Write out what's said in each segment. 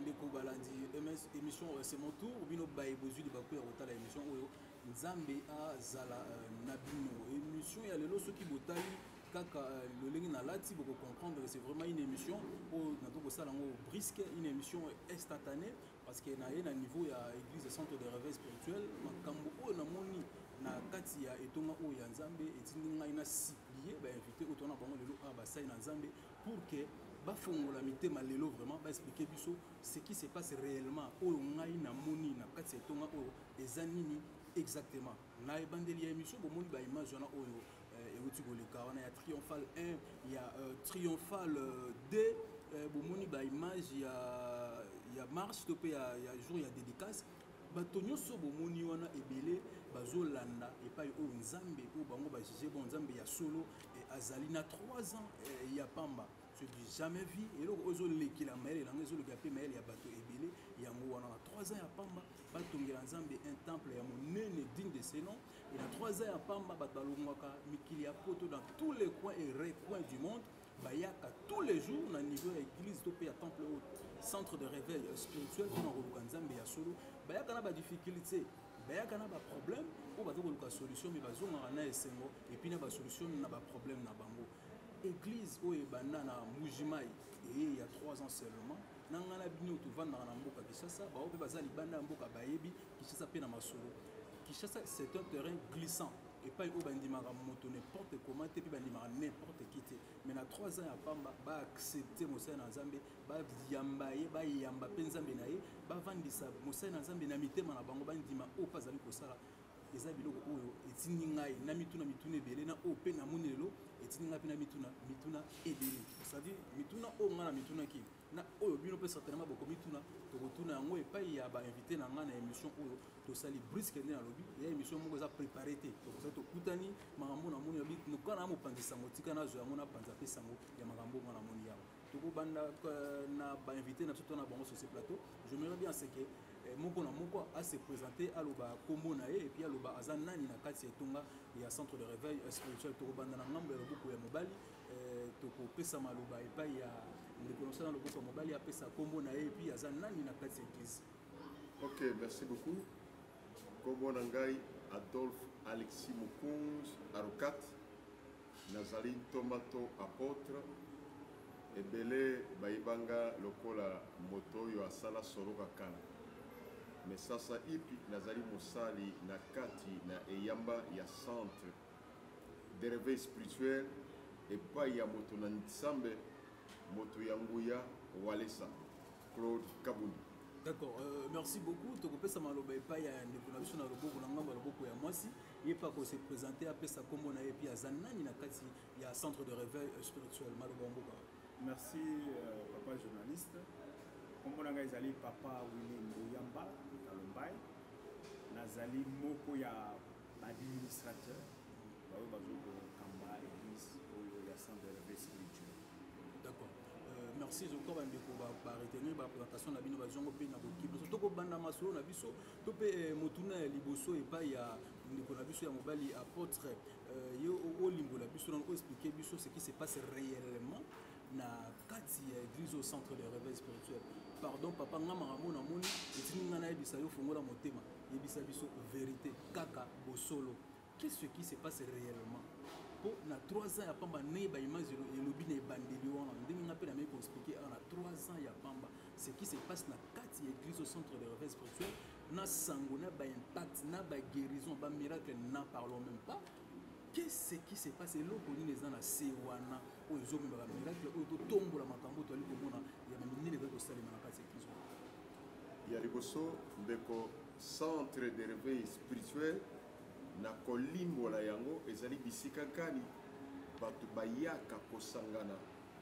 ndeko balandi émission oyo c'est mon tour bino baye bozwi libaku ya kotala émission oyo nzambe azala euh, na bino émission ya lelo soki botali kaka euh, lolenge nalati bokocomprendre c'est vraiment une émission oyo nato kosala yango brisque une émission instantanée parce que naye na niveau ya église centre de réveil spirituel makambo oyo namoni na kati ya etonga oyo ya nzambe etindi ngai na supplie bainvité oyo tona bango lelo awa basali na nzambe pour que bafongola mitema lelo vraiment baexplike biso ce qui se passe réellement oyo ngai namoni na kati ya etonga oyo eza nini exactement na ebandeli ya émission bomoni baimage wana oyo euh, euti koleka wana ya triomphal 1 ya euh, triomphal 2 euh, bomoni baimage ya, ya marche to mpe ya, ya jour ya dédicace bato nyonso bomoni wana ebele bazolanda epai oyo nzambe oyo bango bajuge bon nzambe ya solo Et azali na 3 ans eh, ya pamba ce du jamais vu eloko oyo ezolekela mayele na yango ezolekela mpe mayele ya bato ebele yango wana na 3 ans ya pamba batongela nzambe un temple ya monene digne de ce nom et na 3 ans ya pamba bato balongwaka mikili ya poto dans tous les coins et recoins du monde bayaka tous les jours na niveau ya église to mpe ya temple oyo centre de réveil spirituel mpona koluka nzambe ya solo bayaka na badifficulté bayaka na baproblème oyo baza koluka solution me bazongaka na esengo epuis na basolution na baproblème na bango église oyo ebanda na mujimai eye ya 3 ans seulement na ngai na bino tovandaka na mboka kinshasa bango mpe baza libanda ya mboka bayebi kinshasa mpe na masolo kinshasa c'est un terrain glissant epai oyo bandimaka moto n'importe comment te mpe bandimaka n'importe qui te mais na 3 ans ya pamba baaccepte mosala na nzambe bayamba ye bayamba mpe nzambe na ye bavandisa mosali na nzambe na mitema na bango bandima oyo mpe azali kosala eza biloko oyo etindi ngai na mituna mituna ebele na oyo mpe namoni lelo etindi ngai mpe na mituna mituna ebele cestadire mituna oyo ngai na mitunaki na oyo bino mpe certainement bokomituna tokotuna yango epai ya bainvité na ngai na émission oyo tosali briske nde nalobi ya émission moko eza préparé te tokozali tokutani makambo namoni yabi nokana na mopanzi sango tika nazwa yango napanza mpe sango ya makambo ngai namoni yawa tokobanda euh, na bainvité na biso to na bango sur ce plateau j'aimerais bien ce que euh, moko na moko ase présente aloba nkombo na ye epuis aloba aza nani na kati ya etonga ya centre de réveil euh, spirituel tokobanda na ngambo ya loboko ya mobali tokopesa maloba epai ya ndeko na biso na loboko ya mobali apesa nkombo na ye epuis aza nani na kati ya eglise ok merci beaucoup nkombo na ngai adolphe alexis mokonzi arokat Nazali ntoma to apotre. Ebele bayiba nga lokola moto oyo asala soroka kala. Mais sasa hipi nazali mosali na kati na eyamba ya centre de reveil spirituel epai ya moto na Nzambe, moto ya nguya Walesa. Claude Kabuni. D'accord, euh, merci beaucoup. Tokopesa maloba epai ya ndeko na biso na loboko na ngambo ya loboko ya mwasi ye mpe akose présente apesa nkombo na ye mpe aza nani na kati ya centre de réveil euh, spirituel maloba mboka merci euh, papa journaliste nkombo na ngai ezali papa wili mbuyamba kalombai nazali moko ya administrateur baoyo bazokokamba église oyo ya centre de réveil spirituel d'accord euh, merci ezoka bandeko baretenir baprésentation na bino bazongo mpe na boki biso tokobanda masolo na biso to mpe euh, motuna ya liboso epai ya ndeko na biso ya mobali apôtre euh, ye olimbola biso nano oexplike biso ce qui se passe réellement na kati ya église au centre de réveil spirituel pardon papa nga makambo na moni etindi nga nayebisa yo fongola motema yebisa biso vérité kaka bosolo qu'est ce qui se passe réellement mpo na 3 ans ya pamba ndenge baimage elobi na ebandeli wana ndenge nga mpe namei koexplike awa na 3 ans ya pamba ce qui se passe na kati ya église au centre de réveil spirituel na sango na baimpact na baguérison bamiracle na parlons même pas Qu'est ce qui se passe eloko nini eza na se wana oyo ezomemaka miracle oyo totombola makambo oyo toyali komona ya minene ezali kosalema na kati ya kristo ya liboso ndeko centre de réveil spirituel na kolimbola yango ezali bisika kani bato bayaka kosangana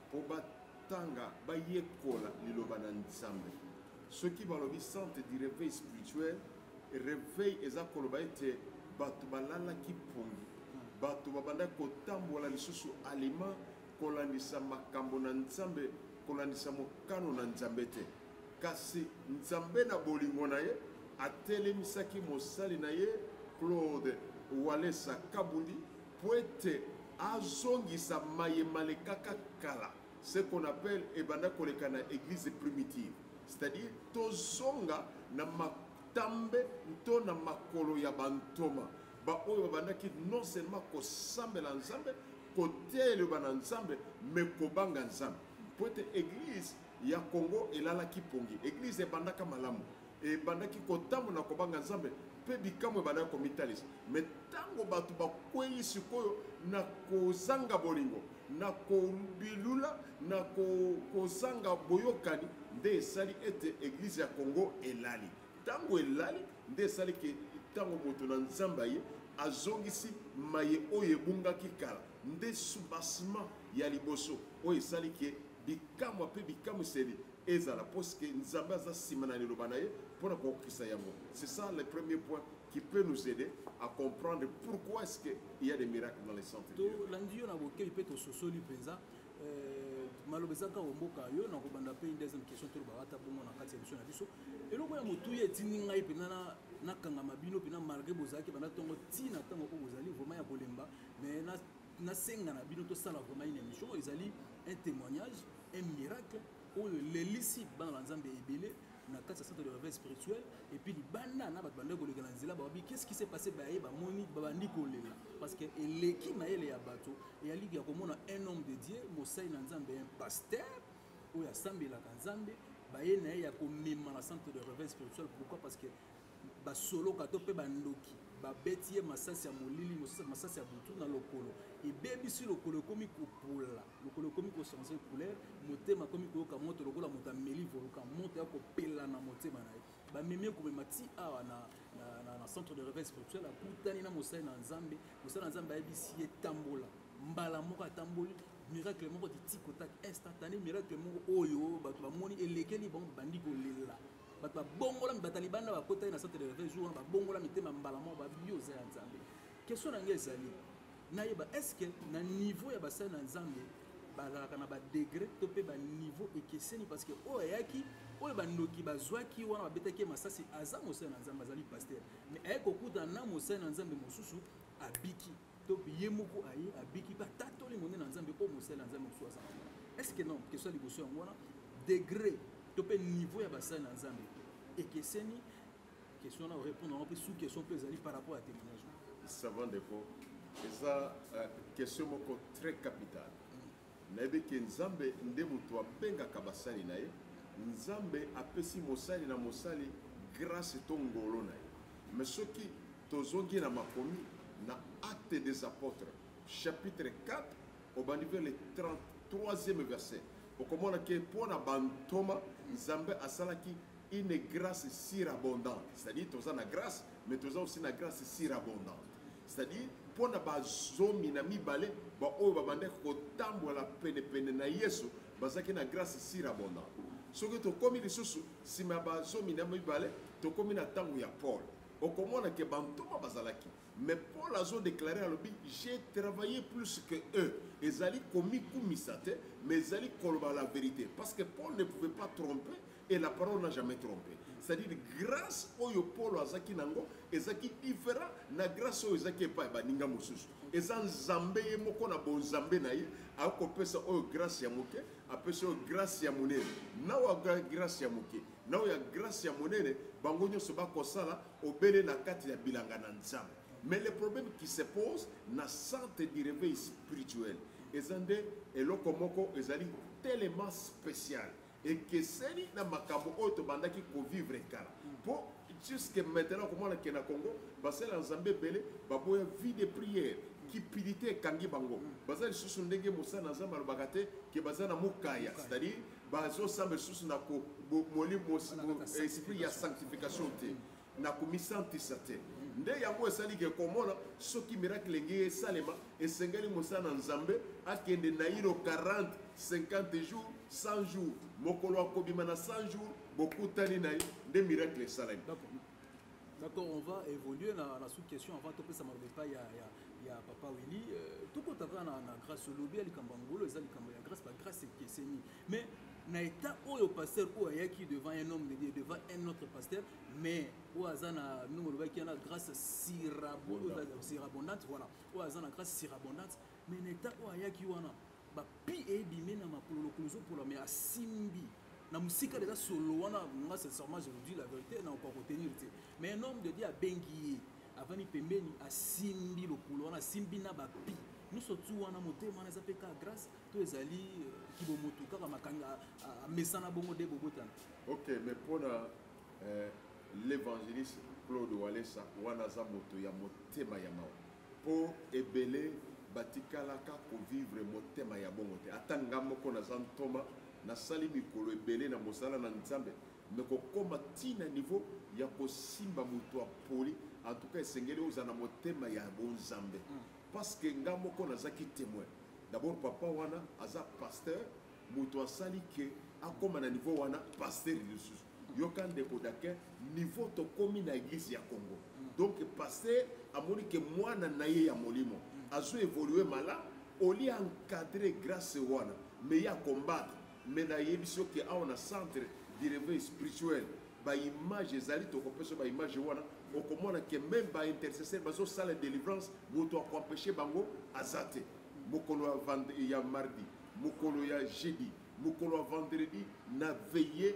mpo batanga bayekola liloba na nzambe soki balobi centre du réveil spirituel réveil eza koloba ete bato balalaki pongi bato babandaki kotambola lisusu alima kolandisa makambo na nzambe kolandisa mokano na nzambe te kasi nzambe na bolingo na ye atelemisaki mosali na ye claude walesa kabundi mpo ete azongisa maye malekaka kala ce qu'on appelle ebanda koleka na église primitive c'est-à-dire tozonga na matambe nto na makolo ya bantoma baoyo babandaki non seulement kosambela nzambe koteeleba na nzambe me kobanga nzambe mpo ete église ya congo elalaki pongi église ebandaka malamu ebandaki kotambola na kobanga nzambe mpe bikamwa ebandaki komitalisa me ntango bato bakweli sikoyo na kozanga bolingo na kobilula na kozanga boyokani nde esali ete eglize ya kongo elali ntango elali nde esali ke ntango moto na nzambe aye azongisi maye oyo ebungaki kala nde soubassement ya liboso oyo esali ke bikamwa mpe bikamwiseli ezala parce que nzambe aza nsima na liloba na ye mpo na kokokisa yango c'est ça le premier point qui peut nous aider à comprendre pourquoi est-ce qu'il y a des miracles dans les centres tolandi yo na bokebi mpe tososoli mpenza euh, maloba eza kaka omboka yo na kobanda mpe deuxième question tolobaka ata bongo na kati ya biso na biso eloko ya motuya etindi ngai mpenza nakangama bino mpena malgré bozalaki banda ntongo ti na ntango oyo bozali vraimen ya kolemba mais nasenga na bino tosala vraimen une émission ezali un témoignage un miracle oyo elelisi bana na nzambe ebele na kati ya centre de réveil spirituel et puis libanda na bato bandaki koleka na nzela babi qu'est-ce qui s'est passé baye bamoni babandi kolela parce que eleki mayele ya bato eyali ya komona un homme de dieu mosali na nzambe un pasteur oyo asambelaka nzambe baye na ye ya komema na centre de réveil spirituel pourquoi parce que basoloka to mpe bandoki babeti ye masasi ya molili masasi ya butu na lokolo ebebisi lokolo ekomi kopola lokolo ekomi kochange couleur motema ekomi koyoka moto lokola moto ameli volcan moto ya kopela na motema na ye bamemi ye komema ti awa na, na, na, na centre de reveil spirituel akutani na mosali na nzambe mosali na nzambe ayebisi ye tambola mbala moko atamboli miracle moko ti tikotaki instantané miracle moko oyo bato bamoni elekeli bango bandi kolela bato babongolami batalibani na bakotaki na centre de reveil jour wana babongola mitema mbala moko babi oza ya nzambe question na ngai ezali nayeba estce na niveau ya basali na nzambe bazalaka na badegre to mpe baniveau ekeseni parce que oyo ayaki oyo bandoki bazwaki wana babetaki ye masasi aza mosali na nzambe azali paster mais aye kokutana na mosali na nzambe mosusu abiki to ye moko aye abiki batatoli monene ya nzambe oyo mosali ya nzambe mosusu azala est ce que non question liboso yango wana degré to mpe niveau ya basali na nzambe ekeseni question wana orépondre yango mpe sous question mpe ezali par rapport ya témoignage savant defo eza euh, question moko très capitale Nayebi ke Nzambe nde moto abengaka basali na ye. Nzambe apesi mosali na mosali grace to ngolo na ye. Mais soki tozongi na makomi, na Actes des Apotres chapitre 4 obandi vers le 33e verset, okomona ke mpo na ba ntoma Nzambe asalaki une grace surabondante, c'est-à-dire toza na grace mais toza aussi na grace surabondante. c'est-à-dire mpo na bazomi na mibale baoyo babandaki kotambola penepene na yesu bazalaki na grâce sirabonda soki tokomi lisusu nsima ya bazomi na mibale tokomi na ntango ya paul okomona ke bantoma bazalaki mais paul azodeklare alobi j'ai travaillé plus que eux ezali komikumisa te mais ezali koloba la vérité parce que paul ne pouvait pas tromper Et la parole n'a jamais trompé. C'est-à-dire, grâce oyo Paul azaki nango, ezaki différent na grâce oyo ezaki epa ba ninga mosusu. Eza nzambe ye moko na bon nzambe na ye, ako pesa oyo grâce ya moke, apesa oyo grâce ya monene. Na wa grâce ya moke, na ya grâce ya monene, bango nyonso ba kosala obele na kati ya bilanga na nzambe. Mais le problème qui se pose na centre du réveil spirituel, eza nde eloko moko ezali tellement spécial. ekeseni na makambo oyo tobandaki kovivre kala mpo jusque maintenant komona ke na congo basali ya nzambe ebele baboya vie de prière kipilite ekangi bango baza lisusu ndenge mosali na nzambe alobaka te ke baza na mokaya c'est-à-dire bazosamba lisusu na esprit ya sanctification te na komisantisa te nde yango esali ke komona soki miracle ngi esalema esengeli mosala na nzambe akende naino 40 50 jours 100 jours mokolo akobima na 100 jours bokutani na ye nde miracle esalami D'accord, on va évoluer na, na sous-question avant topesa maloba epai ya, ya, ya papa Willy. Euh, tokotaka na, na grâce olobi ya likambo ya ngolo eza likambo ya grâce, ba grâce ekeseni. mais na état oyo pasteur oyo ayaki devant un homme de dieu devant un autre pasteur mais oyo aza na ndenge olobaki yana grâce surabondante voilà oyo aza na grâce surabondante mais na état oyo ayaki wana bapi ebimi na makolo lokolo ezopola mais asimbi na mosika deja solo wana nga sincèrement je vous dis la vérité na okoka kotenir te mais un homme de dieu abengi ye avandi pembeni asimbi lokolo wana asimbi na bapi nyonso tu wana motema wana eza mpe kaka grâce to ezali euh, kibomotu kaka makanga amesana bongo nde bobotana ok mais mpona euh, l'évangéliste claude walesa wana aza moto ya motema ya mawa mpo ebele batikalaka kovivre motema ya bongo te ata nga moko naza ntoma nasali mikolo ebele na mosala na nzambe me kokóma ti na niveau ya kosimba moto ya poli antuka esengeli ozala na motema ya bonzambe hmm. Parce que nga moko nazaki témoin. D'abord papa wana aza pasteur moto asali ke akoma na niveau wana pasteur lisusu. Yoka ndeko dakin niveau tokomi na église ya Congo. Donc pasteur amoni ke mwana na ye ya molimo azo évoluer mala au lieu encadrer grâce wana mais ya combattre mais nayebisi yo ke awa na centre du réveil spirituel baimage ezali tokopesa yo baimage wana okomona ke meme baintercesseur bazosala délivrance moto akoempeshe bango aza te mokolo ya mardi mokolo ya jeudi mokolo ya vendredi na veille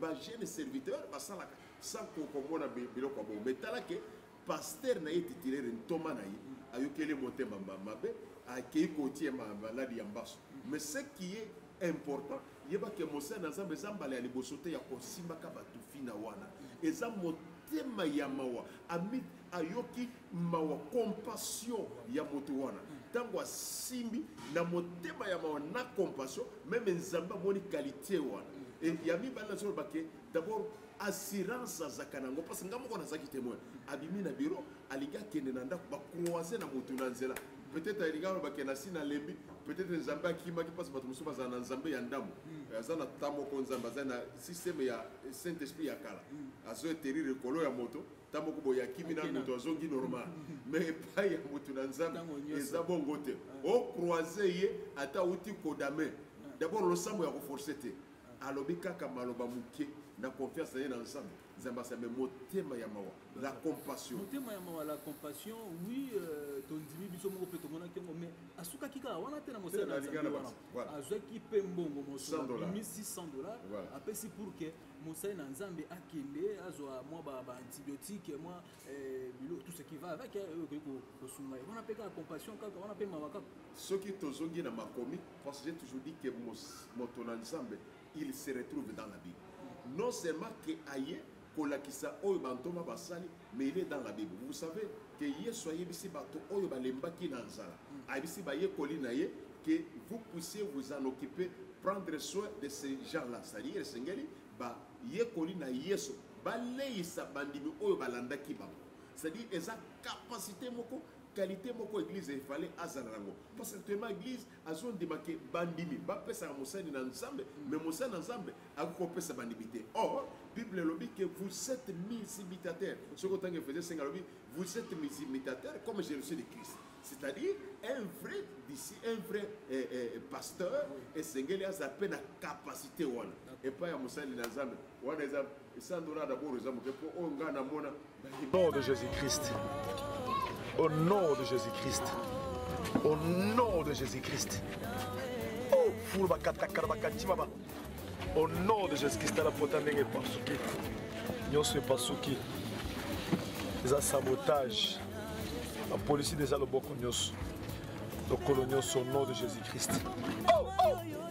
bajeune serviteur basalaka sans kokomona biloko ya bongo mais tala ke pasteur na ye titulaire ntoma na ye ayokeli motema mabe akei kotie maladi ya mbaso mais ce qui est important yeba ke mosali na nzambe eza mbala ya liboso te ya kosimbaka bato fina wana eza motema ya mawa ami ayoki mawa compassion ya moto wana ntango asimbi na motema ya mawa na compassion meme nzambe amoni kalite wana e, ya mibale nazoloba ke d'abord assurance azaka nango parce que nga moko nazaki témoin abimi na bureau alingi akende na ndako bacroise na motu na nzela peut-être alingi aloba ke nasi nalembi peut-être nzambe akimaki parce bato mosusu bazala na nzambe ya ndambo hmm. aza na ta moko nzambe aza na systeme ya saint esprit ya kala hmm. azo eterire ekolo ya moto ta moko boye akimi na moto azongi normal hmm. mais epai ya moto na nzambe eza bongo te ocroise ye ata auti kodame d'abord losambo ya koforce te alobi kaka maloba moke na confiance na ye na nzambe nzambe asame motema ya mawa la compassion motema ya mawa la compassion oui euh, tondimi biso moko mpe tomonaki yango mais asukaki kaka wana te na mosala ya nzambe wana azwaki mpe mbongo mosolobimi 600 dollars apesi pour ke mosali na nzambe akende azwa mwa baantibiotique mwa euh, bilo tout ce qui va avec oyo euh, okoki kosunga ye wana mpe kaka compassion kaka wana mpe mawa kaka soki tozongi na makomi Parce que j'ai toujours dit que moto na Nzambe, il se retrouve dans la Bible. Non seulement que aye kolakisa oyo bantoma basali mais il est dans la bible vous savez que yesu ayebisi bato oyo balembaki na nzala ayebisi bayekoli na ye que vous puissiez vous en occuper prendre soin de ces gens là c'est-à-dire esengeli bayekoli na yesu baleisa bandimi oyo balandaki bango c'est-à-dire eza capacité moko qualité moko église il fallait azala nango parce que actuellement église azondima ke bandimi bapesaka mosali na nzambe mais mosali na nzambe akoki kopesa bandimi te or bible elobi ke vous êtes multimitateur soki otangi efese senga alobi vous êtes multimitateur comme je le suis de christ c'est-à-dire un vrai d'ici un vrai eh, eh, pasteur esengeli aza mpe na capacité wana epai ya mosali na nzambe wana eza esandona dabord eza moke mpo oyo ngai namona nom de jésus christ au nom de jésus christ au nom de jésus christ o oh, fulu bakatakala bakatima ba au nom de jésus christ tala pota ndenge epasuki nyonso epasuki eza sabotage bapolisi deja loboko nyonso lokolo nyonso au nom de jésus christ oh, oh.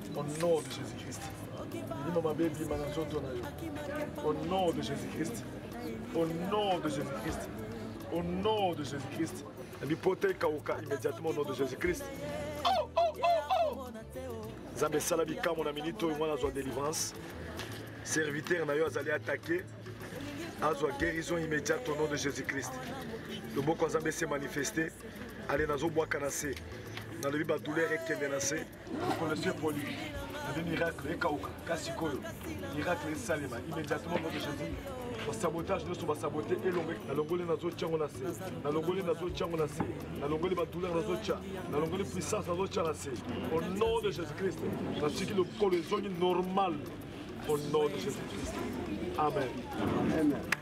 Au nom de Jésus-Christ. Bima mabe bima na nzoto na yo. Au nom de Jésus-Christ. Au nom de Jésus-Christ. Au nom de Jésus-Christ. Lipote ekauka immédiatement au nom de Jésus-Christ. Oh, oh, oh, oh. Nzambe sala bikamwa na minute oyo mwana azwa délivrance. Serviteur na yo azali attaquer. Azwa guérison immédiate au nom de Jésus-Christ. Loboko Nzambe se manifester. Ale nazobwaka na se. Nalobi ba douleur ekende na se. Mokolo esi epoli ade miracle ekauka kasi sikoyo miracle esalema immédiatement moto jésus basabotage nyonso basabote elongo nalongoli nazotya yango na se nalongoli nazotya yango na se nalongoli badouleur nazotya nalongoli puissance nazotya na se au nom de jésus christ natiki lokolo ezongi normal au nom de jésus christ amen, amen.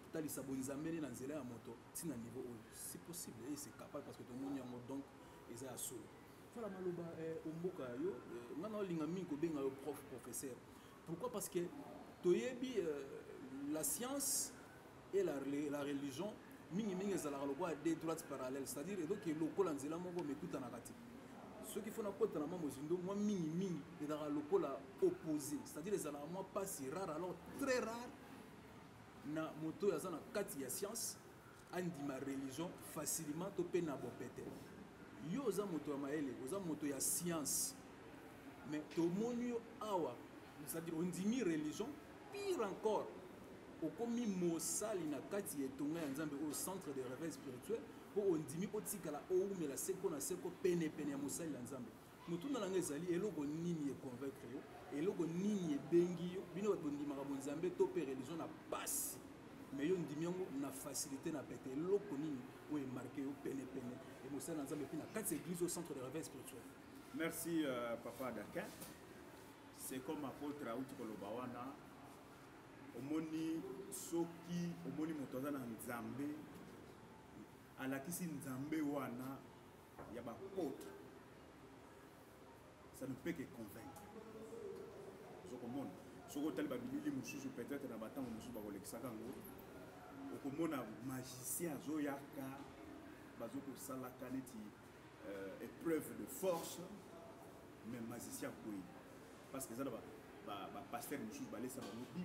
kotalisa bonzambe nde na nzela ya moto ti na niveau oyo si possible et c'est capable parce que tomoni yango donc eza ya solo fala maloba eh, omboka ya yo eh, nga naolinga mingi kobenga yo prof professeur pourquoi parce que toyebi euh, la science et la, la religion mingimingi ezalaka lokola de droite parallèle c'est-à-dire ezoki lokola nzela moko mekutanaka te soki fo nakota na mwa mozindo mwa mingimingi ezalaka lokola opposé c'est-à-dire ezalaka mwa mpasi rare alors très rare na moto oyo aza na kati ya science andima religion facilement to mpe na bopete yo oza moto ya mayele oza moto ya science mais tomoni yo awa c'est-à-dire ondimi religion pire encore okomi mosali na kati ya etonga ya nzambe oyo centre de réveil spirituel mpo ondimi otikala owumela seko na seko penepene ya mosali ya nzambe motuna na ngai ezali eloko nini econvaincre yo eloko nini ebengi yo bino bato bondimaka bonzambe to mpe religion na pasi me yo ondimi yango na facilité na pete eloko nini oyo emarke yo penepene emosali na nzambe mpe na kati ya église au centre de réveil spirituel merci euh, papa dakin c'est comme apôtre auti koloba wana omoni soki omoni moto aza na nzambe alakisi nzambe wana ya ba potre ça ne peut que convaincre ozokomona soki otali babilili mosusu peut-être na batango mosusu bakolekisaka yango okomona magicien azoyaka bazokosalaka neti euh, épreuve de force mais magicien akwei parce que eza na bapaster mosusu balesa bango bi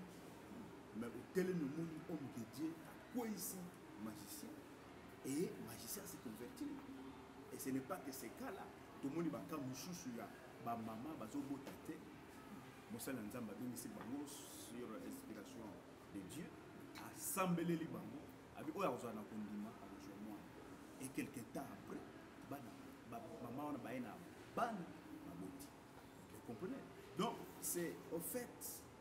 mais otelemi omoni homme de dieu akweyisi magicien et magicien se convertir et ce n'est pas que ce cas là tomoni baka mosusu ya bamama bazobota te mosali ya nzambe abengisi bango sur inspiration de dieu asambeleli bango abi oyo akozala na kondima akozwa mwana et quelque temps après bana mama wana baye na bana baboti comprenez donc c'est au fait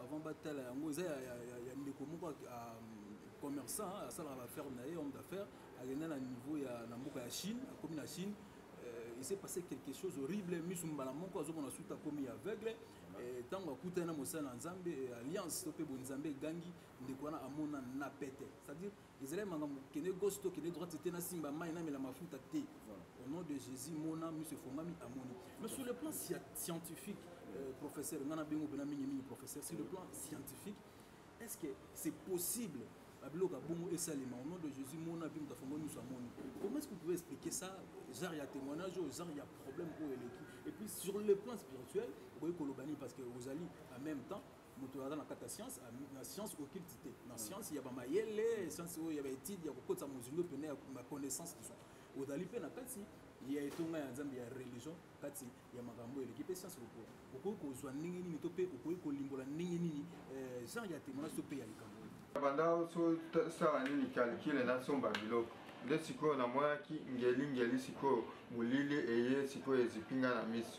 avant batala yango eza ya, ya, ya, ya ndeko moko commerçant asalaka baaffaire na ye homme d'affaires akenda na niveau ya na mboka ya chine akomi na chine euh, il s'est passé quelque chose horrible misu mbala moko azomona suta akomi aveugle ntango akutani na mosali na nzambe alliance to mpe bonzambe egangi ndeko wana amona na pete c'est-à-dire ezalaki makambo kende gauche to kende droite te nasimba mai namela mafuta te au nom de jésus mona miso efongami amoni mais sur le plan scientifique euh, professeur ngai nabengo mpena mingimingi professeur sur le plan scientifique est ce que c'est possible babiloko ya bongo esalema au nom de jésus mona mpe moto afongo miso amoni comment est ce que vous pouvez expliquer ça genre ya témoignage oyo genre ya problème oyo eleki et puis sur le plan spirituel okoki koloba nini parce que ozali en même temps moto aza na kati ya science na science occulte te na mm. science ya bamayele science oyo ya baétude ya kokotisa mozindo mpena ya baconnaissance biso ozali mpe na kati ya etonga ya nzambe ya religion kati ya makambo eleki mpe science lokola okoki kozwa ndenge nini to mpe okoki kolimbola ndenge nini eh, genre ya témoignage to mpe ya likambo banda sosala nini calcule nasomba biloko nde sikoyo namonaki ngeli ngeli sikoyo molili eye sikoyo ezipi nga na miso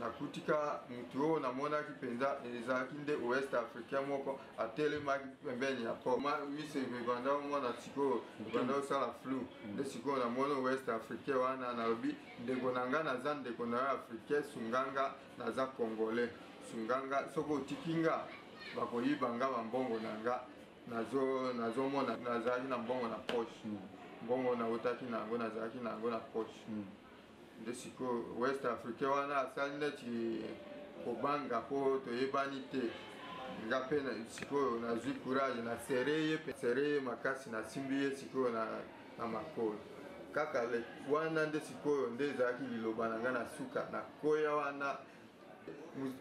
nakutika motu oyo namonaki mpenza ezalaki nde ouest africain moko atelemaki pembeni ya po mise ebanda omona sikoyo ebanda osala flou mm. nde sikoyo namoni ouest africain wana nalobi ndeko na ngai naza ndeko na yo africain sunganga naza congolais sunganga soki otiki nga bakoyiba nga bambongo na nga nazomona nazalaki na mbongo na poche mm. mbongo nautaki na yango nazalaki na yango na poche mm. nde sikoyo west africain wana asali neti kobanga mpo toyebani te nga mpe sikoyo nazwi courage na sere ye mpe sere ye makasi nasimbi ye sikoyo na, na makolo kaka wana nde sikoyo nde ezalaki liloba na ngai na suka nakoya wana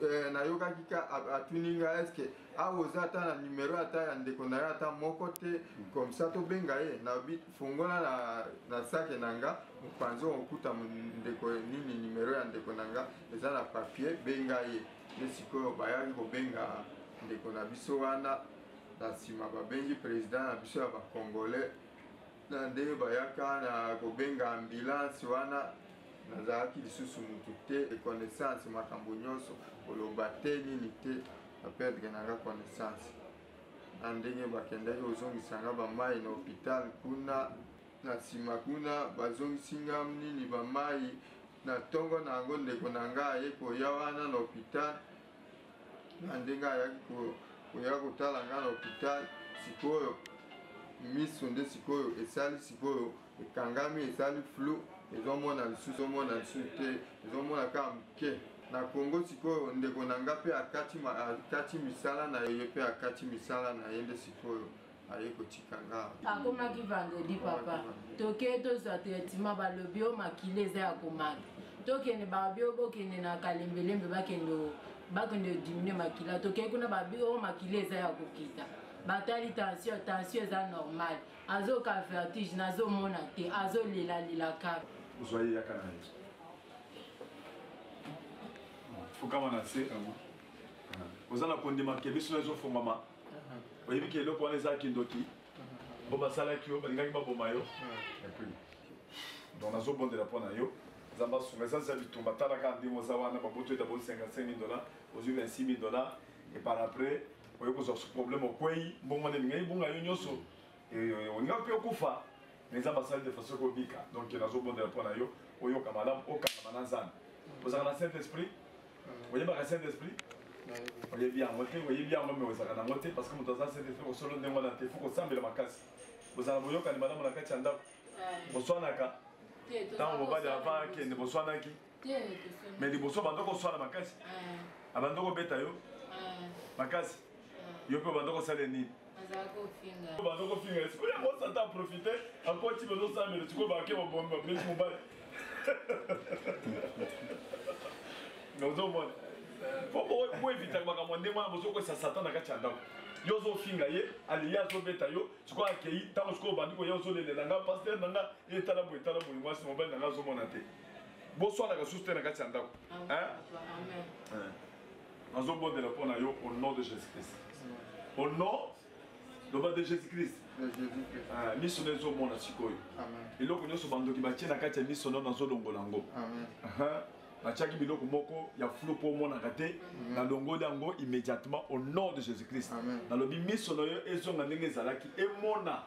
eh, nayokaki ka atuni nga eske awa oza ata na numero ata ya ndeko na ye ata moko te comme ça tobenga ye nabi fongola na, na sake na nga mopanzi okokuta ndeko nini numero ya ndeko na nga eza na papier benga ye nde sikoyo bayaki kobenga ndeko na biso wana na nsima babengi président na biso ya bacongolais na ndenge bayaka na kobenga ambulance wana nazalaki lisusu mutu te connaissance makambo nyonso koloba te nini te na perdre nanga connaissance na ndenge bakendaki kozongisanga bamai na hôpital kuna na nsima kuna bazongisi nga nini bamai na ntongo na yango ndeko na ngai aye koya wana na hôpital na ndenge ayaki koya kotala nga na hopital sikoyo miso nde sikoyo esali sikoyo ekangami esali flou ezomona lisusu omona lisusu te ezomona kaka moke na congo sikoyo ndeko na nga mpe akati misala na ye mpe akati misala na ye nde sikoyo aye kotika nga akomaki vendredi papa tokei tozwa traitement balobi o makila eza ya komaka tokende babi o bokende na kalembelembe bakende bakende odimine makila tokei kuna babi o makila eza ya kokita batali tension tension eza normal azoka vertige nazomona te azolelalela kaka ozwa ye yaka na ye fukama na se oza na kondima kebisina ezofongama oyebi ke eloko wana eza kindoki bo basalaki yo balingaki baboma yo epuis donc nazobondela mpo na yo nzambe asunga eza za bitumba tala kaka ndenge oza wana baboto ete bo 55000 dollar ozwi 26000 dollar et par après oye kozwa su problème okwei mbongo wana elingaki ebunga yo nyonso olinga mpe okufa na eza basali de façon ekobika donc nazobondela mpo na yo oyoka malamu okangama na nzambe ozalaka na saint esprit oyebaka saint esprit oyebi yango te oyebi yango me ozalaka nango te parce que moto aza saint esprit kosolo ndenge wana te fo kosambela makasi ozalaka boyokani malamu na kati ya ndako boswanaka ntango mobali ava akende boswanaki mais liboso banda koswana makasi eh. abanda kobeta yo eh. makasi eh. yo mpe obanda kosala nini obanda kofinga sikoyo yango osata aprofite akoti bezosamela sikoyo bake babomi babeti mobali ozomona po evitaka makambo ndenge wana bozokwesa satan na kati ya ndako yo ozofinga ye aliye azobeta yo sikoyo akei ntango sikoyo obandi koya ozolelela nga paster na nga etala boye etala boye mwasi mobali na nga azomona te boswanaka susu te na kati ya ndako nazobondela mpo na yo au nom de jésus christ au nom loba de jésus christ ah, miso na ezomona sikoyo eloko nyonso bandoki batie na kati ya miso na nazolongola yango natiaki biloko moko ya flou mpo omonaka te nalongoli yango immédiatement au nom de jésus christ nalobi miso na yo ezonga ndenge ezalaki emona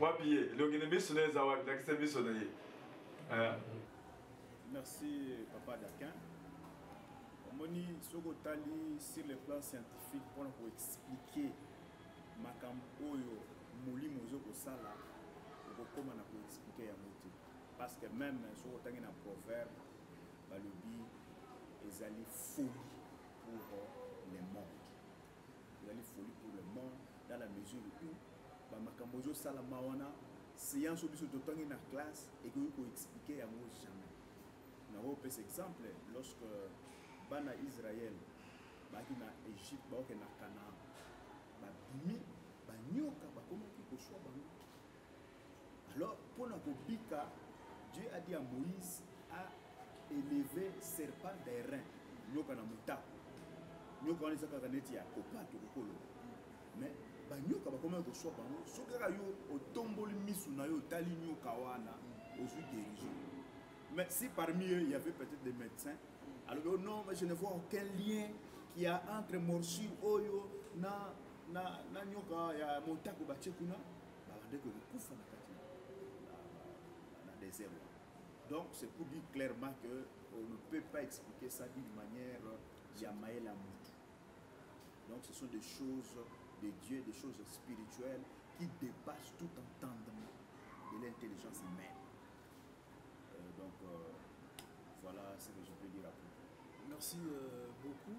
wapi ye elongi na miso na ye eza wapi lakisa miso na ye eh. merci papa dakin omoni soki otali sur le plan scientifique mpona koexplike makambo oyo molimo ozo kosala okokóma na koexplike yango te parce que même soki otangi na proverbe balobi ezali folie pour le monde ezali folie pour le monde dans la mesure où bamakambo ezosalama wana science oyo biso totangi na classe ekoki koexplike yango jamais nango opesa exemple lorsque bana israel baaki na egypte baoke na canaan babimi banyoka bakomaki koswa bango Alors, pour na kobika, Dieu a dit à Moïse a élevé serpent des reins, nyoka na motako. Nyoka wana ezakaka neti ya kopato kokoloba. Mais banyoka bakomaki koswa bango soki kaka yo otomboli misu na yo otali nyoka wana ozwi guérison mais si parmi eux il y avait peut-être des médecins alors oh non mais je ne vois aucun lien qui y a entre morsure oyo na na na nyoka ya motako batie kuna babandeki okukufa na kati na désert Donc, c'est pour dire clairement on ne peut pas expliquer ça d'une manière euh, Yamaela Moutou. Donc, ce sont des choses de Dieu, des choses spirituelles qui dépassent tout entendement de l'intelligence humaine. Euh, donc euh, voilà ce que je peux dire à vous. Merci euh, beaucoup.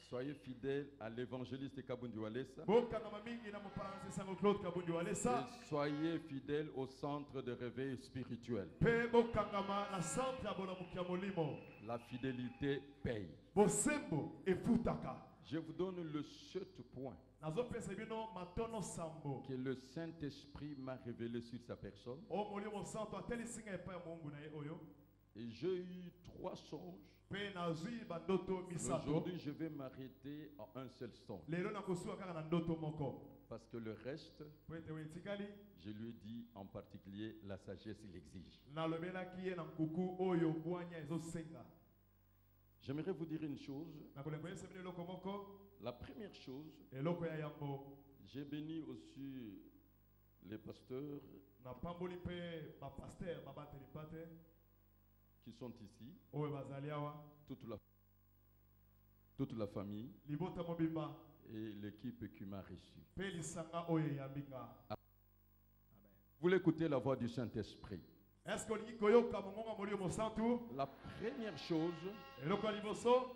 Soyez fidèle à l'evangeliste Kabundi Walesa. Bokangama mingi na mopanzi sango Claude Kabundi Walesa. Et soyez fidèle au centre de réveil spirituel. Pe bokangama na centre ya bolamuki ya molimo. La fidélité paye. Bosembo efutaka. Je vous donne le sept point que le Saint-Esprit m'a révélé sur sa personne. Et j'ai eu trois songes. Mpe nazwi bandoto Mais misato. aujourd'hui, je vais m'arrêter à un seul songe. Lelo nakosuka kaka na ndoto moko. Parce que le reste, Mpo ete oyo etikali je lui ai dit en particulier, la sagesse l'exige. nalobelaki ye na nkuku oyo bwanya ezosenga. J'aimerais vous dire une chose. Nakolinga koyebisa bino eloko moko. La première chose, Eloko ya yambo, j'ai béni aussi Les pasteurs. Na pamboli pe ba pasteurs ba bateli pate. Qui sont ici. Oyo bazali awa. Toute la toute la famille. Libota mobimba. Et l'équipe qui m'a reçu. Pe lisanga oyo yambinga. Amen. Vous l'écoutez la voix du Saint-Esprit. Est-ce que olingi koyoka mongongo ya Molimo Mosantu? La première chose. Eloko ya liboso.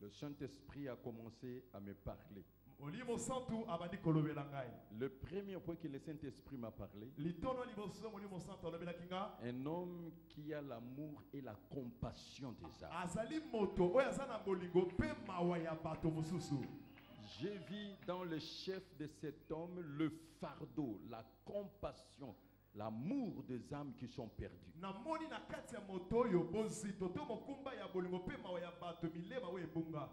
Le Saint-Esprit a commencé à me parler. Molimo Santu abandi kolobela ngai. Le premier point que le Saint-Esprit m'a parlé. Litono liboso Molimo Santu alobelaki nga. Un homme qui a l'amour et la compassion des âmes. Azali moto oyo aza na bolingo mpe mawa ya bato mosusu. J'ai vu dans le chef de cet homme le fardeau, la compassion L'amour des ames qui sont perdues. Namoni na kati ya moto oyo bozito to mokumba ya bolingo mpe mawa ya bato milema oyo ebunga.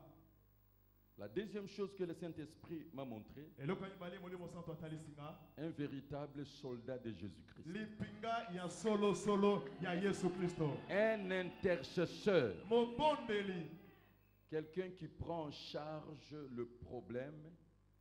La deuxième chose que le Saint-Esprit m'a montré, Eloko ya mibale Molimo Santu atalisi nga, un véritable soldat de Jésus-Christ, limpinga ya solo solo ya Yesu Kristo, un intercesseur, mobondeli, quelqu'un qui prend en charge le problème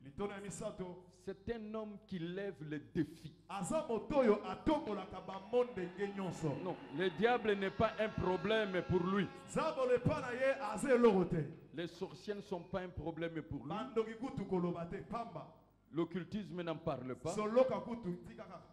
Litono ya misato. C'est un homme qui lève le défi. Aza moto oyo atombolaka ba monde ndenge nyonso. Non, le diable n'est pas un problème pour lui. Zabolo epa na ye aza eloko te. Les sorciers ne sont pas un problème pour lui. Bandoki kutu koloba te pamba. L'occultisme n'en parle pas. Soloka kutu tika kaka.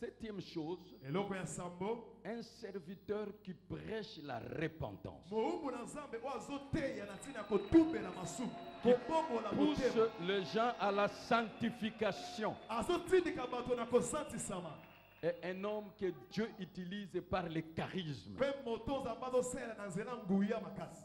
Septième chose, eloko ya sambo un serviteur qui prêche la repentance. mowumbu na nzambe oyo azoteya na ntina ya kotumbela masumu kobongola Pousse motema les gens à la sanctification. azotindika bato na kosantisama Et un homme que Dieu utilise par les charismes. mpe moto nzambe azosalela na nzela nguya makasi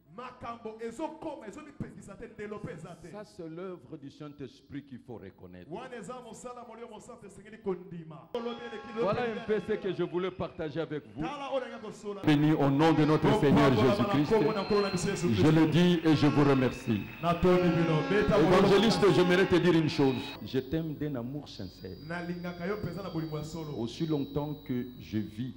Makambo ezo koma ezo mi pekisa te ndelo pe eza te. Ça c'est l'œuvre du Saint-Esprit qu'il faut reconnaître. Wana eza mosala molio mosanto esengeli kondima. Voilà un peu ce que je voulais partager avec vous. Béni au nom de notre Seigneur Jésus-Christ. Je le dis et je vous remercie. Évangéliste, j'aimerais te dire une chose. Je t'aime d'un amour sincère. Aussi longtemps que je vis.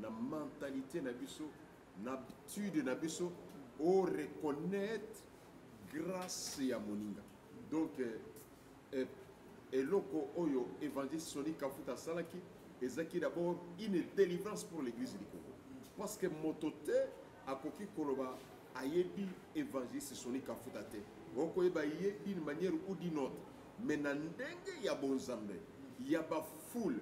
na mentalite na biso na habitude na biso o reconnaître grâce ya moninga donc eh, eh, eloko oyo évangéliste soni kafuta asalaki ezalaki d'abord une délivrance pour l'église du congo parce que moto te akoki koloba ayebi évangéliste soni kafuta te okoyeba ye d'une manière ou d'une autre mais na ndenge ya bonzambe ya bafoule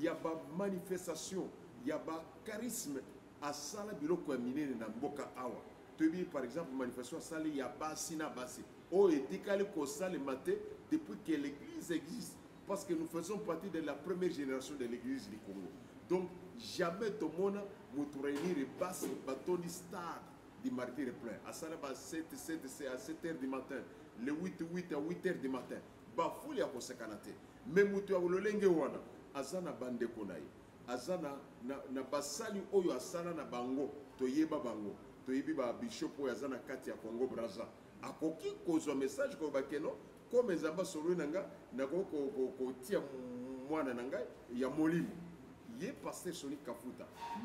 ya ba manifestation ya ba charisme asala biloko ya minene na mboka awa toyebi par exemple manifestation asali ya basi na basi oyo etikali kosalema te depuis que l'église existe parce que nous faisons partie de la première génération de l'église du congo donc jamais tomona moto réunir basi batoni stade du martyr plein asala ba 7 7 à 7 heures du matin le 8 8 à 8 heures du matin bafuli ya kosekana te me moto ya lolenge wana aza na bandeko na ye aza na, na, na basali oyo asala na bango toyeba bango toyebi babishop oyo aza na kati ya congo braza akoki kozwa message koloba keno kome nzambe asololi na ngai nakoki kotia mwana na ngai ya molimo ye paster soni kafuta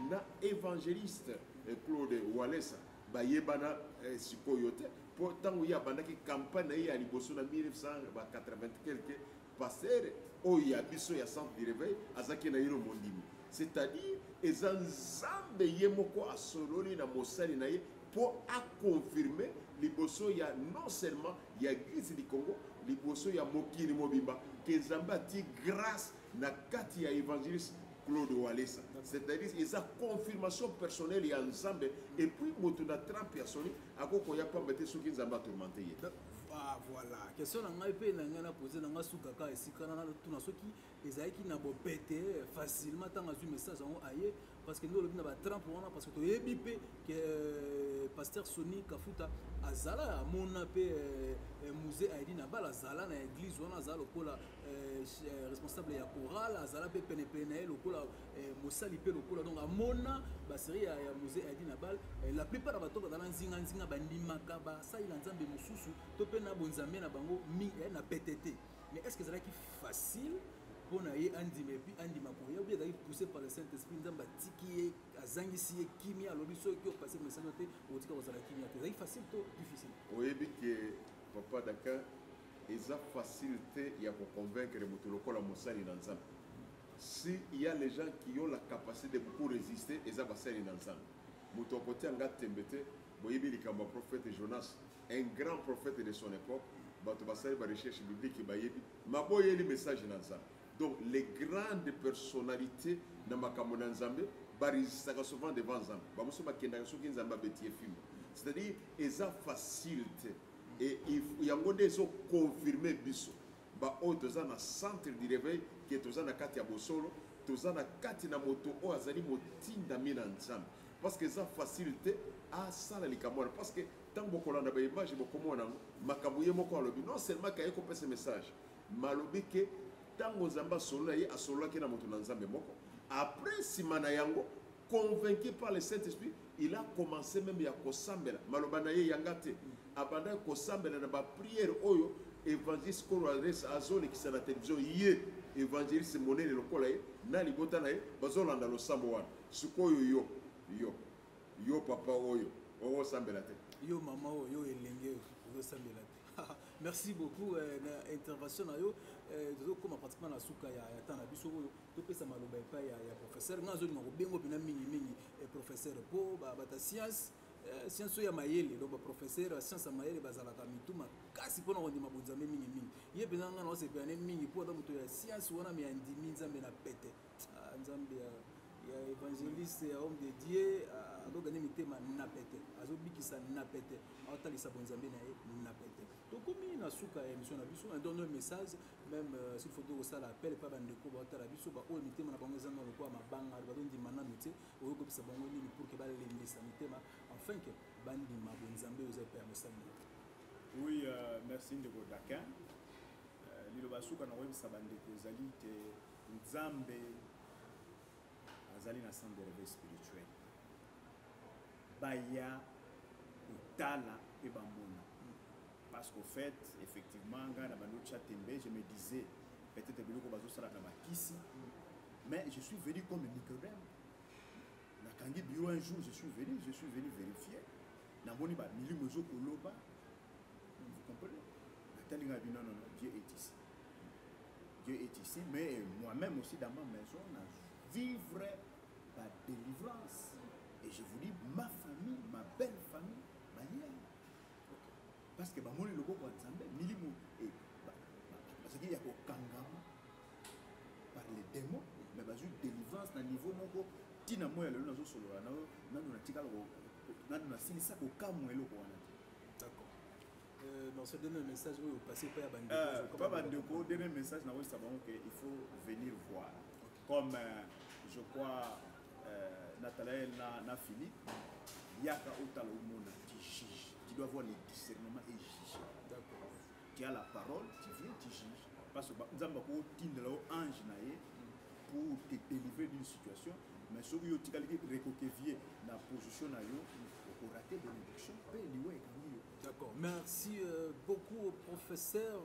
na evangeliste eh, claude walesa bayebana eh, sikoyo te mpo ntango ye abandaki campagne na ye ya liboso na 1980 quelque pasere oyo ya biso ya centre du réveil azalaki na yino mondimi c'est-à-dire eza nzambe ye moko asololi na mosali na ye mpo akonfirme liboso ya non seulement ya eglise du congo liboso ya mokili mobimba ke nzambe atii grâce na kati ya évangéliste Claude Walesa. C'est-à-dire eza confirmation personnelle ya Nzambe et puis moto na trap ya soni akoko ya pamba te soki Nzambe a tourmenter ye. Ah voilà, question na ngai pe na ngai na poser na ngai suka ka esika na tuna soki ezalaki na bobete facilement tanga zui message yango aye parce que nous lobi na ba trap wana parce que toyebi pe que euh, pasteur Sony Kafuta azala amona pe euh, euh, musée Aidina bala zala na église wana azala lokola Euh, euh, responsable ya chorale azala mpe penepene na ye lokola euh, mosali mpe lokola donc amona baserie ya mose adi na bal la plupart ya bato bazala nzinganzinga bandimaka basali na nzambe mosusu to mpe na bonzambe na bango eh, na pete te mais est ce que ezalaki facile mpo na ye andima epuis andima koya obi ezalaki poussé par le saint esprit nzambe atiki ye azangisi ye kimia alobi soki opase message te otika kozala kimia te ezalaki facile to difficile oyebi ke papa dakin Eza facile te ya ko convaincre mutu lokola mosali na Nzambe. Si il y a les gens qui ont la capacité de beaucoup résister, eza basali na Nzambe. Mutu akotia nga tembe te, boyebi likambo ya prophète Jonas, un grand prophète de son époque, bato basali ba recherche biblique bayebi, maboyeli message na Nzambe. Donc les grandes personnalités na makambo na Nzambe ba résistaka souvent devant Nzambe. Ba musu ba kendaka soki Nzambe abeti ye fimbo. C'est-à-dire eza facile te. et yango nde ezo confirmer biso baoyo toza na centre du réveil ke toza na kati ya bosolo toza na kati na moto oyo azali motindami na nzambe parce que eza facile te asala likambo wana parce que ntango bokolanda baimage bokomona yango makambo ye moko alobi non seulement kaye kopesa message malobi ke ntango nzambe asolola ye asololaki na moto na nzambe moko apres nsima na yango convaincu par le Saint-Esprit, il a commencé même ya kosambela. Maloba na ye yanga te. Abanda kosambela na ba prière oyo évangéliste Kolo Adresse azolekisa na télévision ye évangéliste monene lokola ye na libota na ye bazolanda losambo wana. Sikoyo yo yo yo papa oyo okosambela te. Yo mama oyo yo elenge okosambela te. merci beaucoup euh, na intervention na yo euh, tozokoma pratiquement na suka ya, ya temps na biso oyo topesa maloba epai ya, ya professeur ngai azolinga kobengo mpena mingimingi eh, professeur mpo bata science eh, science oyo ya mayele donc baprofesseur ya science ya mayele bazalaka mitu makasi mpona kondima bonzambe mingimingi ye mpenza ngai naosepela ne mingi mpo aza moto ya science wana me andimi nzambe na pete ah, nzambe ya ya évangéliste ya homme de dieu ah, azoganye mitema na pete azobikisa na pete aotalisa bonzambe na ye na pete tokomi na suka ya émission na biso donc no message même euh, s'il faut tokosala appel epai bandeko baotala biso baoyo mitema na bango eza na lokola mabanga bazondima nano te oyokobisa bango nini pour ke balembisa mitema enfin ke bandima bonzambe oyo eza epai ya mosali oui euh, merci ndeko dakin euh, liloba suka na koyebisa bandeko ezali te nzambe azali na centre de réveil spirituel baya kotala mpe bamona parce qu'au fait effectivement ngai na banotia tembe je me disais peut-être biloko bazosalaka na bakisi mais je suis venu comme nicodème nakangi biro un jour je suis venu je suis venu vérifier namoni bamilimo ezokoloba vous comprenez natali ngai bino nono dieu est ici Dieu est ici, mais moi-même aussi dans ma maison, na vivre la délivrance. Et je vous dis, ma famille, ma belle famille, ma lière. Parce que bamoni loboko ya Nzambe, milimo et bazaki ya kokangama par les démons, mais bazwi délivrance na niveau moko ntina moya lelo nazosolola na yo nanu natikala nanu nasilisa kokamwa eloko wana te d'accord Euh, dans ce dernier message oyo opase epai ya bandeko euh, bandeko dernier message nakoyisa bango ke il faut venir voir comme euh, je crois natalael na, na philippe yaka otala omona tu juge tu dois avoir le discernement et juger tu as la parole tu viens tu juge parce que nzambe akotindela yo ange na ye pour te délivrer d'une situation mais soki yo otikali recoquevie na position na yo okorate bénédiction mpe liwa ekangi yo D'accord. Merci euh, beaucoup au professeur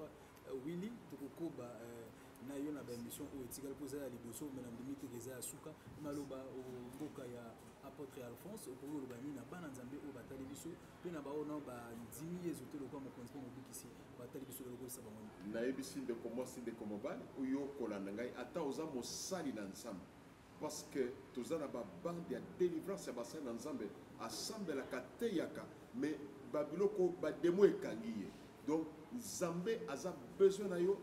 euh, Willy Tokokoba euh, na yo na baémission oyo etikali mpo eza ya liboso me na ndimi teke eza ya suka maloba o mboka ya apôtre alphonse okoki koloba nini na bana nzambe oyo batali biso mpe na baoyo nao bandimi yezu te lokola mokonzi mpe mobikisi batali biso lolokolisa bango nini nayebisi ndeko mwasi ndeko mobali oyokola na ngai ata oza mosali na nzambe Parce que toza na ba bande ya delivrance ya basali na Nzambe asambelaka ateyaka mais ba biloko ba demo ekangi ye donc Nzambe aza besoin na yo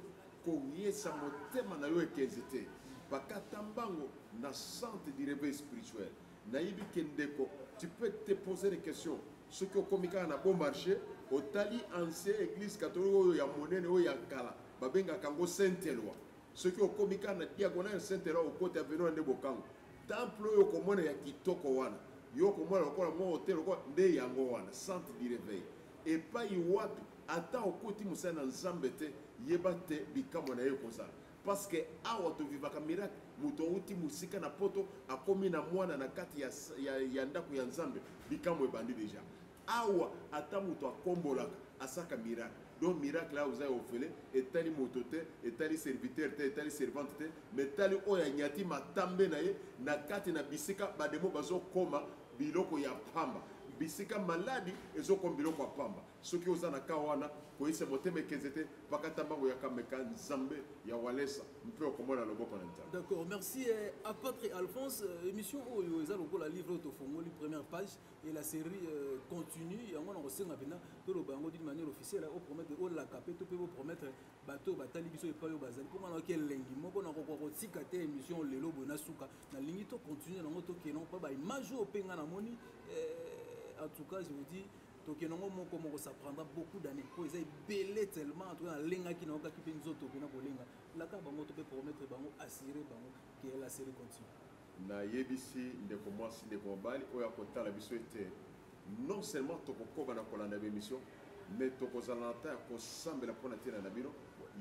koyesa motema na yo ekenzi te bakata mbango na centre du réveil spirituel nayebi ke ndeko tu peux te poser des questions soki okomi kaka na bon marché otali ancien église catholique oyo ya monene oyo ya kala babengaka yango saint eloi soki okomi kaka na diagonal ya saint era okoti aveni wana nde bokango temple oyo okomona ya kitoko wana yo okomona lokola mwa hotel lokola nde yango wana centre du reveil epai wapi ata okoti mosali na nzambe te yeba te bikamwa na ye ekozala parce que awa tovivaka miracle moto auti mosika na poto akomi na mwana na kati ya, ya, ya ndako ya nzambe bikamwa ebandi deja awa ata moto akombolaka asaka miracle donc miracle awa oza ofele etali moto te etali serviteur te etali servante te ma etali oyo anyati matambe na ye na kati na bisika bademo bazokoma biloko ya pamba bisika maladi ezokoma biloko ya pamba soki oza na kaa wana koyisa motema ekenze te pakata mbango ya kameka nzambe ya walesa mpe okomona loboko na nzambe d'accord merci eh, apatre alphonse euh, émission oyo eza lokola livre oyo tofongoli première page et la série euh, continue yango na kosenga mpenza toloba yango d'une manière officielle opromettre olaka mpe to mpe bopromettre bato oyo batali biso epai oyo bazali mpo ngai nayoki elengi moko nakokoka kotika te émission lelo boye nasuka nalingi tocontinue nango tokeno mpo baimage oyo mpe ngai namoni euh, en tout cas je vous dis tokeno yango moko moko ça prendra beaucoup d'années mpo eza ebele tellement en tout cas nalengaki nayokaki mpe nzoto mpena kolenga laka bango to mpe promettre bango assurer bango que la série continue Nayebisi ndeko mwasi, ndeko mobali oyo akotala biso ete non seulement tokokoba na kolanda ba emissions, mais tokozala na temps ya kosambela mpo na ntina na bino,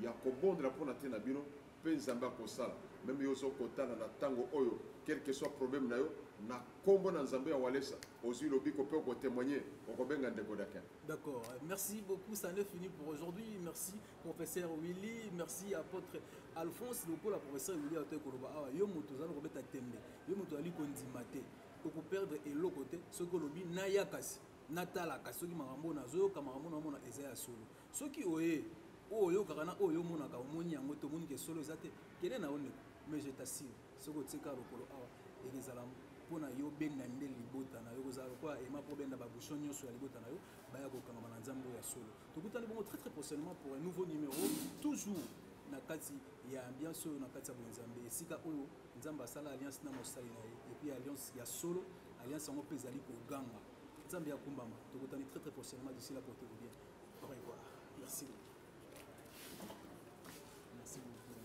ya kobondela mpo na ntina na bino, mpe Nzambe akosala. Meme yo ozo kotala na tango oyo, quel que soit problème na yo, na kombo na Nzambe ya Walesa, ozui lobiko mpe oko temoigner, okobenga ndeko Daquin. D'accord, merci beaucoup, ça en est fini pour aujourd'hui, merci. professeur willy merci apôtre alphonse lokola professeur willy atoki koloba awa yo moto ozali kobeta tembe yo moto ozali kondima te okoperdre eloko te soki olobi naya kasi natalaka soki makambo oyo nazoyoka makambo oyo namona eza ya solo soki oye oyo oyokaka na oyo omonaka omoni yango te omoni ke solo eza te kende na yo ndeko mais je tassure soki otika lokolo awa ekezala mpo na yo benda nde libota na yo kozala lokola ema mpo benda babushon nyonso ya libota na yo baya kokangama na nzambe oyo ya solo tokutani bongo très très prochainement pour un nouveau numéro toujours na kati ya ambiance oyo na kati ya bonzambe esika oyo nzambe asala alliance na mosali na ye epuis alliance ya solo alliance yango mpe ezali koganga nzambe ya kumbama tokutani très très prochainement d'ici là portez vous bien au revoir merci beaucoup merci beaucoup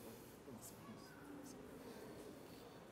merci, merci.